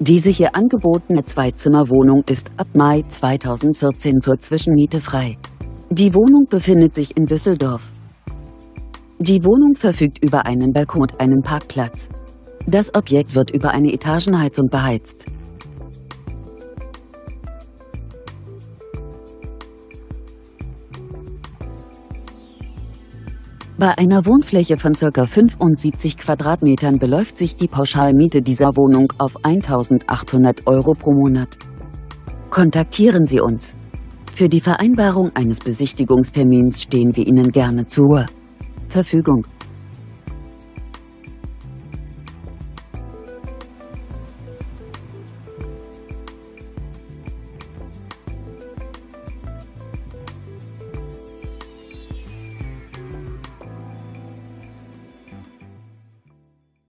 Diese hier angebotene Zweizimmerwohnung ist ab Mai 2014 zur Zwischenmiete frei. Die Wohnung befindet sich in Düsseldorf. Die Wohnung verfügt über einen Balkon und einen Parkplatz. Das Objekt wird über eine Etagenheizung beheizt. Bei einer Wohnfläche von ca. 75 Quadratmetern beläuft sich die Pauschalmiete dieser Wohnung auf 1.800 Euro pro Monat. Kontaktieren Sie uns. Für die Vereinbarung eines Besichtigungstermins stehen wir Ihnen gerne zur Verfügung.